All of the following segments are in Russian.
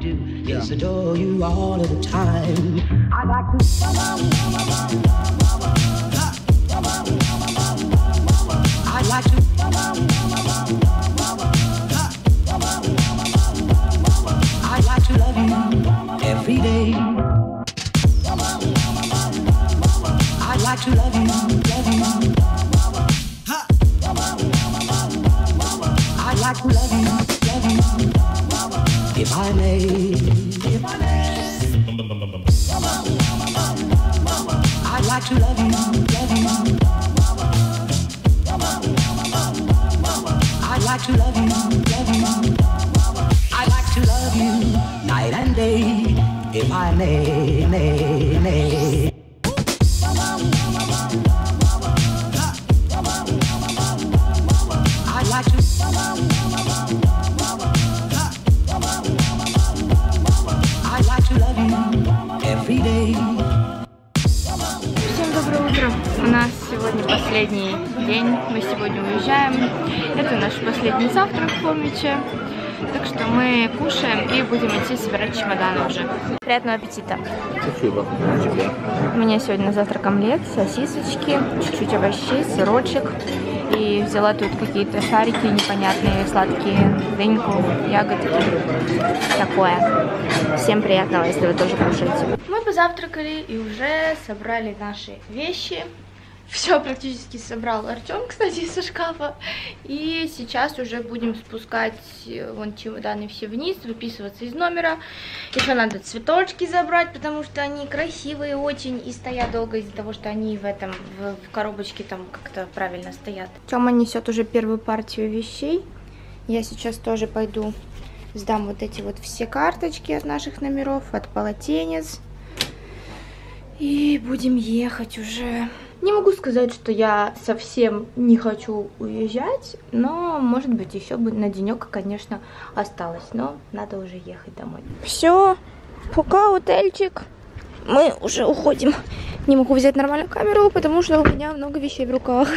do is adore you all of the time. I like to. I like to. If I may, if I may. I like to love you, love you. I like to love you, love you. I like to love you night and day. If I may, may, may. Всем доброе утро. У нас сегодня последний день. Мы сегодня уезжаем. Это наш последний завтрак в Фомиче. Так что мы кушаем и будем идти собирать чемоданы уже. Приятного аппетита. Спасибо. У меня сегодня на завтрак омлет, сосисочки, чуть-чуть овощей, сырочек. И взяла тут какие-то шарики непонятные, сладкие, дыньку, ягодки. Такое. Всем приятного, если вы тоже кушаете. Мы позавтракали и уже собрали наши вещи. Все практически собрал Артем, кстати, со шкафа. И сейчас уже будем спускать э, вон чемоданы все вниз, выписываться из номера. Еще надо цветочки забрать, потому что они красивые очень и стоят долго из-за того, что они в этом в, в коробочке там как-то правильно стоят. Тёма несет уже первую партию вещей. Я сейчас тоже пойду сдам вот эти вот все карточки от наших номеров, от полотенец. И будем ехать уже. Не могу сказать, что я совсем не хочу уезжать, но, может быть, еще бы на денек, конечно, осталось. Но надо уже ехать домой. Все, пока, отельчик. Мы уже уходим. Не могу взять нормальную камеру, потому что у меня много вещей в руках.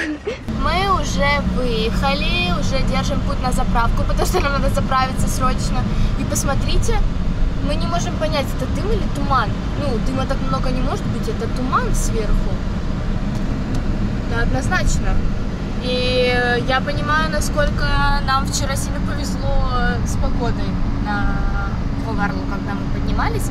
Мы уже выехали, уже держим путь на заправку, потому что нам надо заправиться срочно. И посмотрите, мы не можем понять, это дым или туман. Ну, дыма так много не может быть, это туман сверху. Да, однозначно. И я понимаю, насколько нам вчера сильно повезло с погодой на Говарлу, когда мы поднимались.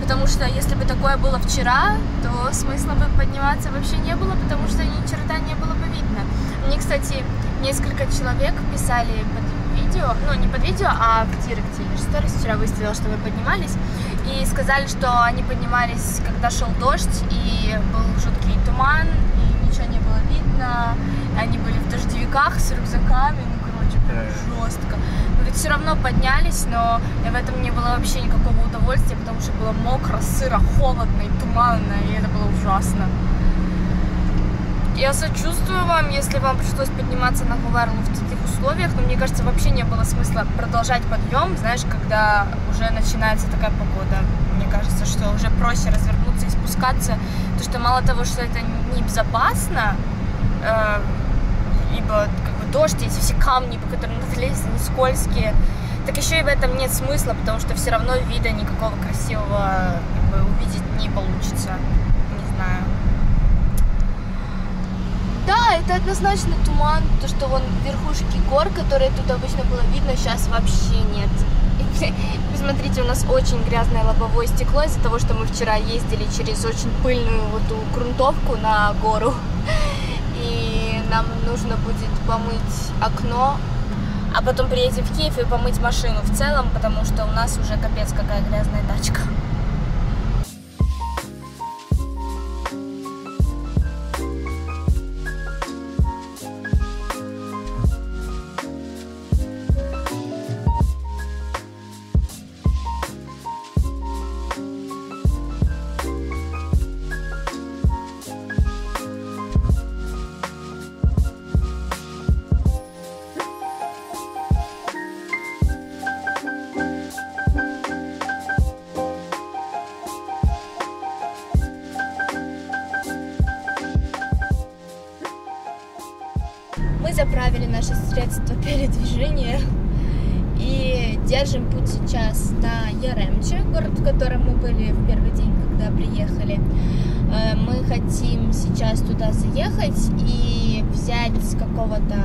Потому что если бы такое было вчера, то смысла бы подниматься вообще не было, потому что ни черта не было бы видно. Мне, кстати, несколько человек писали под видео, ну не под видео, а в директе или сторис вчера выставила, что мы поднимались, и сказали, что они поднимались, когда шел дождь, и был жуткий туман, и ничего не было видно, они были в дождевиках с рюкзаками, ну короче, прям жестко. Но ведь все равно поднялись, но в этом не было вообще никакого удовольствия, потому что было мокро, сыро, холодно и туманно, и это было ужасно. Я сочувствую вам, если вам пришлось подниматься на Гуварлу в таких условиях, но мне кажется, вообще не было смысла продолжать подъем, знаешь, когда уже начинается такая погода. Мне кажется, что уже проще развернуться и спускаться, потому что мало того, что это небезопасно, э, ибо как бы дождь, эти все камни, по которым надо лезть, они скользкие, так еще и в этом нет смысла, потому что все равно вида никакого красивого как бы, увидеть не получится. Не знаю. Да, это однозначно туман, то что вон верхушки гор, которые тут обычно было видно, сейчас вообще нет. Посмотрите, у нас очень грязное лобовое стекло из-за того, что мы вчера ездили через очень пыльную вот эту грунтовку на гору. И нам нужно будет помыть окно, а потом приедем в Киев и помыть машину в целом, потому что у нас уже капец какая грязная тачка. Заправили наше средство передвижения. И держим путь сейчас на Яремче, город, в котором мы были в первый день, когда приехали. Э, Мы хотим сейчас туда заехать и взять какого-то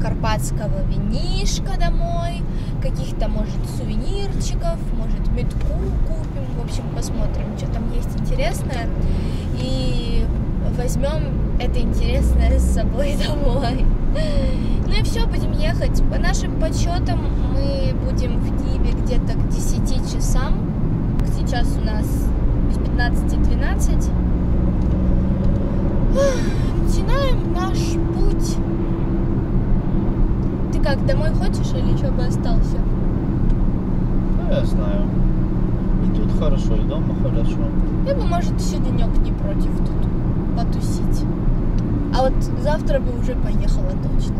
карпатского винишка домой, каких-то, может, сувенирчиков, может, метку купим, в общем, посмотрим, что там есть интересное, и возьмем это интересное с собой домой. Ну и все, будем ехать. По нашим подсчетам мы будем в Киеве где-то к 10 часам. Сейчас у нас 15-12. Начинаем наш путь. Ты как, домой хочешь или еще бы остался? Ну, я знаю. И тут хорошо, и дома хорошо. Я бы, может, еще денек не против тут потусить. А вот завтра бы уже поехала точно.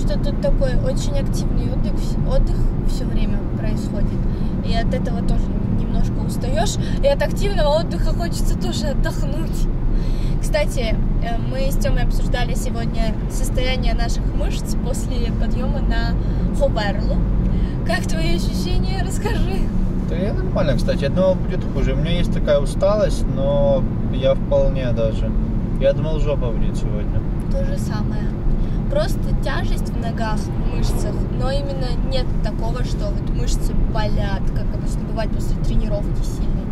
Что тут такой очень активный отдых, отдых все время происходит. И от этого тоже немножко устаешь. И от активного отдыха хочется тоже отдохнуть. Кстати, э, мы с Тёмой обсуждали сегодня состояние наших мышц после подъема на Ховерлу. Как твои ощущения? Расскажи. Да я нормально, кстати. Думал, будет хуже. У меня есть такая усталость, но я вполне даже. Я думал, жопа будет сегодня. То же самое. Просто тяжесть в ногах, в мышцах, но именно нет такого, что вот мышцы болят, как обычно бывает после тренировки сильной.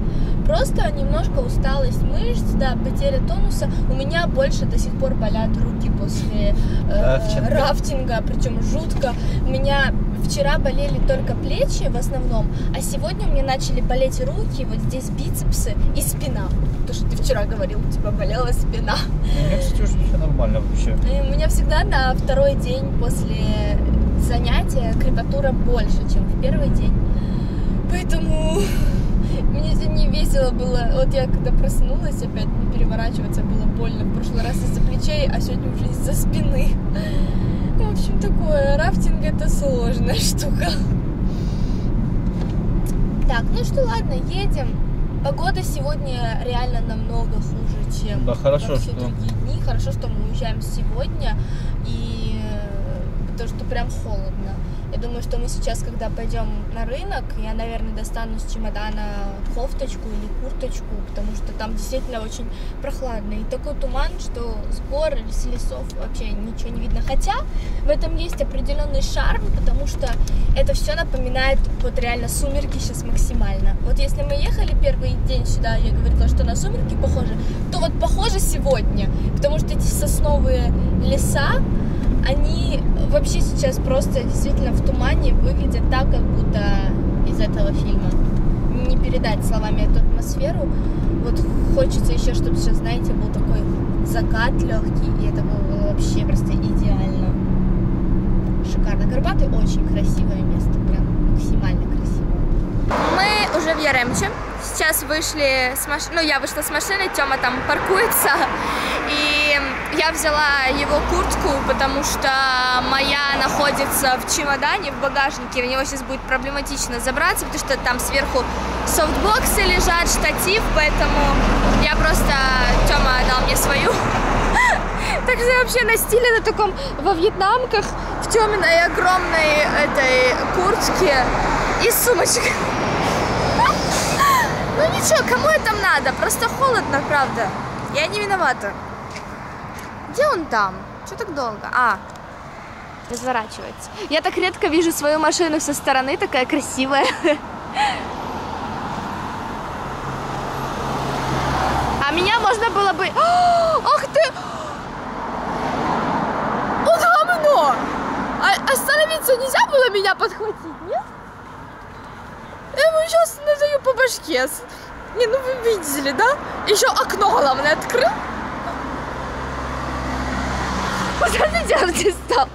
Просто немножко усталость мышц, да, потеря тонуса. У меня больше до сих пор болят руки после э, Рафтинга. рафтинга, причем жутко. У меня вчера болели только плечи в основном, а сегодня у меня начали болеть руки, вот здесь бицепсы и спина. То, что ты вчера говорил, у тебя болела спина. У меня, кстати, уже все нормально вообще. И у меня всегда на второй день после занятия крепатура больше, чем в первый день. Поэтому мне сегодня весело было. Вот я когда проснулась, опять ну, переворачиваться было больно. В прошлый раз из-за плечей, а сегодня уже из-за спины. В общем, такое. Рафтинг это сложная штука. Так, ну что, ладно, едем. Погода сегодня реально намного хуже, чем Да, хорошо, во все что- другие дни. Хорошо, что мы уезжаем сегодня, и потому что прям холодно. Думаю, что мы сейчас, когда пойдем на рынок, я, наверное, достану с чемодана кофточку или курточку, потому что там действительно очень прохладно. И такой туман, что с гор или с лесов вообще ничего не видно. Хотя в этом есть определенный шарм, потому что это все напоминает вот реально сумерки сейчас максимально. Вот если мы ехали первый день сюда, я говорила, что на сумерки похоже, то вот похоже сегодня, потому что эти сосновые леса, они вообще сейчас просто действительно в тумане выглядят так, как будто из этого фильма. Не передать словами эту атмосферу. Вот хочется еще, чтобы сейчас, знаете, был такой закат легкий, и это было вообще просто идеально. Шикарно. Карпаты очень красивое место, прям максимально красивое. Мы уже в Яремче. Сейчас вышли с машины, ну я вышла с машины, Тёма там паркуется, и я взяла его куртку, потому что моя находится в чемодане, в багажнике, в него сейчас будет проблематично забраться, потому что там сверху софтбоксы лежат, штатив, поэтому я просто, Тёма дал мне свою. Так что я вообще на стиле на таком, во вьетнамках, в темной огромной этой куртке и сумочке. Ну ничего, кому это надо? Просто холодно, правда. Я не виновата. Где он там? Что так долго? А, разворачивается. Я так редко вижу свою машину со стороны, такая красивая. А меня можно было бы... Ах ты! Удобно! А остановиться нельзя было меня подхватить, нет? Я ему сейчас надаю по башке. Не, ну вы видели, да? Еще окно главное открыл. Здесь стал.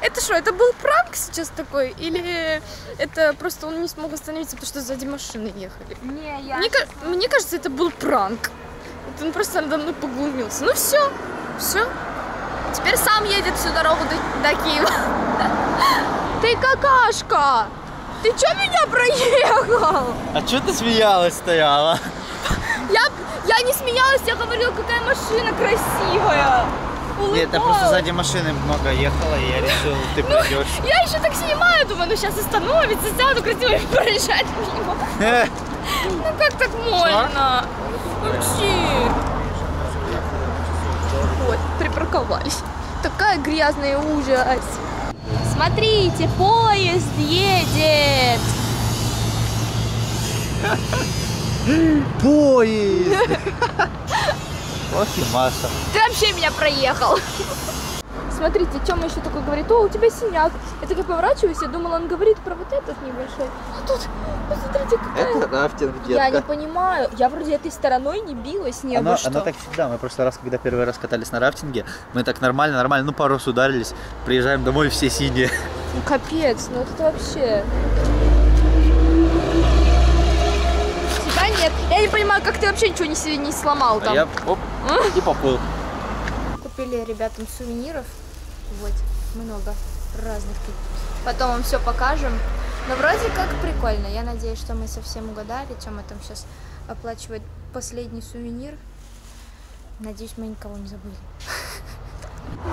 Это что, это был пранк сейчас такой? Или это просто он не смог остановиться, потому что сзади машины ехали? Не, я... Мне, ка- мне кажется, это был пранк. Вот он просто надо мной поглумился. Ну все, все. Теперь сам едет всю дорогу до, до Киева. Ты какашка! Ты чё меня проехал? А что ты смеялась стояла? Я, я не смеялась, я говорила, какая машина красивая. Улыбалась. Нет, это просто сзади машины много ехало, и я решил, ты придешь. Я еще так снимаю, думаю, ну сейчас остановится, сяду красиво и проезжать мимо. Ну как так можно? Вообще. Вот, припарковались. Такая грязная ужас. Смотрите, поезд едет. Поезд! Ох и Маша. Ты вообще меня проехал. Смотрите, Тёма еще такой говорит, о, у тебя синяк. Я такая поворачиваюсь, я думала, он говорит про вот этот небольшой. А тут, посмотрите, какая... Это рафтинг, Я не детка. понимаю, я вроде этой стороной не билась, ни обо Оно, что. оно так всегда. Мы просто раз, когда первый раз катались на рафтинге, мы так нормально, нормально, ну пару раз ударились, приезжаем домой, все синие. Ну, капец, ну это вообще... Тебя нет. Я не понимаю, как ты вообще ничего не, не сломал там. А я оп, и поплыл. Купили ребятам сувениров. Вот, много разных. Потом вам все покажем. Но вроде как прикольно. Я надеюсь, что мы совсем угадали. Тёма там сейчас оплачивает последний сувенир. Надеюсь, мы никого не забыли.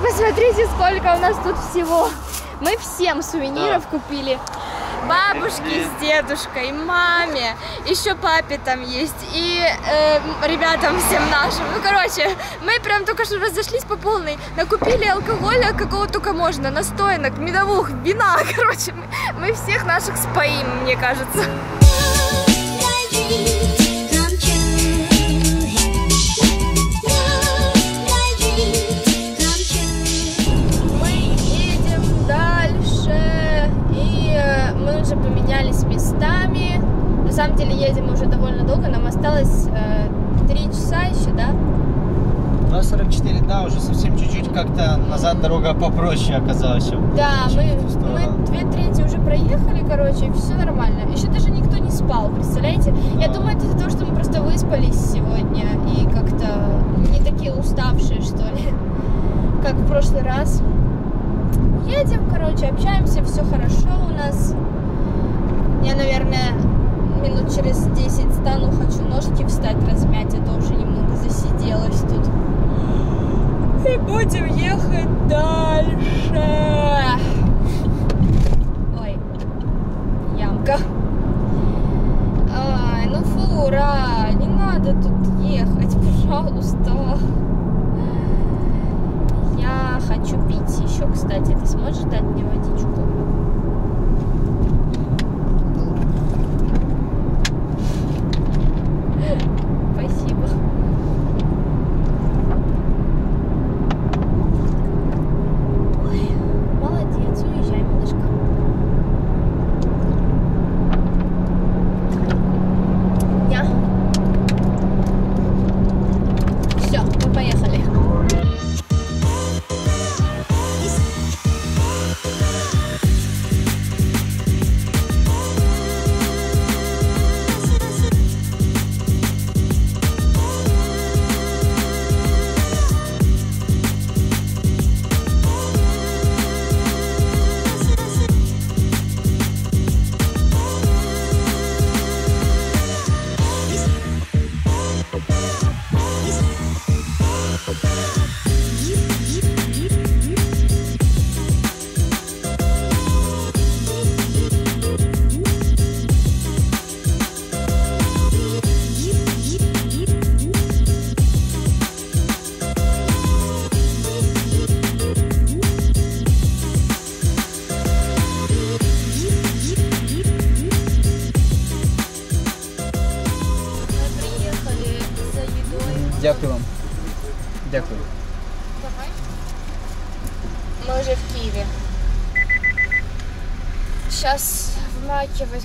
Посмотрите, сколько у нас тут всего. Мы всем сувениров купили. Бабушке с дедушкой, маме, еще папе там есть и э, ребятам всем нашим. Ну, короче, мы прям только что разошлись по полной. Накупили алкоголя, какого только можно, настоянок, медовух, вина. Короче, мы, мы всех наших споим, мне кажется. Самом деле едем уже довольно долго, нам осталось э, три часа еще, да? 2.44, да, уже совсем чуть-чуть как-то назад дорога попроще оказалась. Да, мы, мы две трети уже проехали, короче, все нормально. Еще даже никто не спал, представляете? Я Да. думаю, это из-за того, что мы просто выспались сегодня и как-то не такие уставшие, что ли, как в прошлый раз. Едем, короче, общаемся, все хорошо у нас. Я, наверное, минут через 10 стану, хочу ножки встать, размять,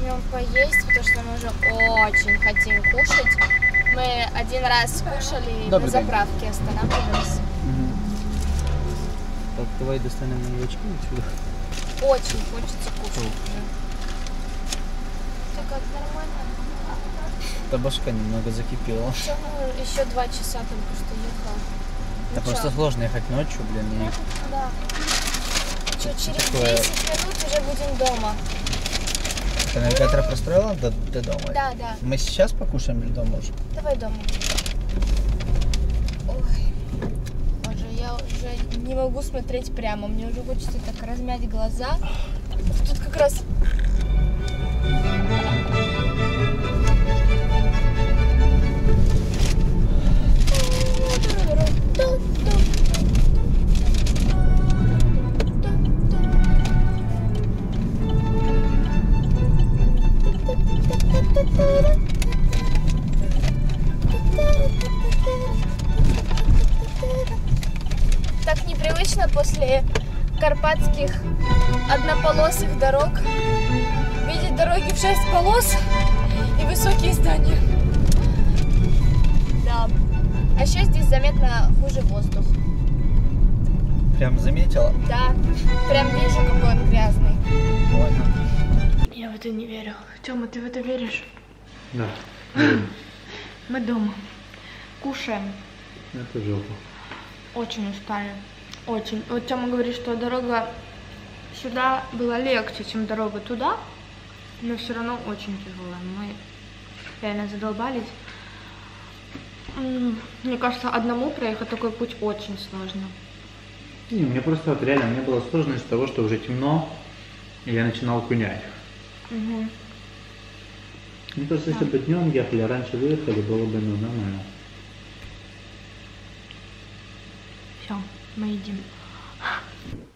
возьмем поесть, потому что мы уже очень хотим кушать. Мы один раз кушали и Добрый на день. заправке останавливались. Так, давай достанем мои очки отсюда. Очень хочется кушать уже. Так как нормально? Да башка немного закипела. Тёма еще два часа только что ехал. Это Ну просто чё? сложно ехать ночью, блин. И... Да. Чё, через Такое- 10 минут уже будем дома. Ты навигатора простроила до, до дома? Да, да. Мы сейчас покушаем или дома уже? Давай дома. Ой, боже, я уже не могу смотреть прямо. Мне уже хочется так размять глаза. Тут как раз заметно хуже воздух. Прям заметила? Да. Прям вижу, какой он грязный. Понял. Я в это не верю. Тёма, ты в это веришь? Да, Мы дома. Кушаем. это жопа. Очень устали. Очень. Вот Тёма говорит, что дорога сюда была легче, чем дорога туда, но все равно очень тяжелая. Мы реально задолбались. Мне кажется, одному проехать такой путь очень сложно. Не, мне просто вот реально, мне было сложно из-за того, что уже темно, и я начинал кунять. Мгм. Мне кажется, если бы днем ехали, а раньше выехали, было бы ну, нормально. Все, мы едим.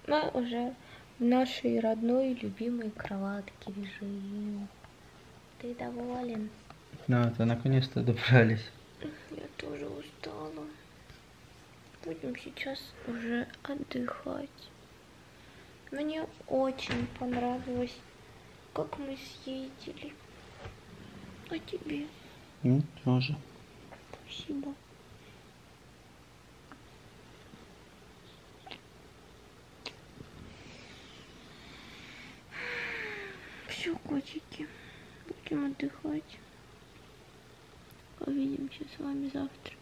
Мы уже в нашей родной любимой кроватке лежим. Ты доволен? Да, то наконец-то добрались. Я тоже устала. Будем сейчас уже отдыхать. Мне очень понравилось, как мы съездили. А тебе Ну, тоже. спасибо. Все, котики, будем отдыхать. Увидимся с вами завтра.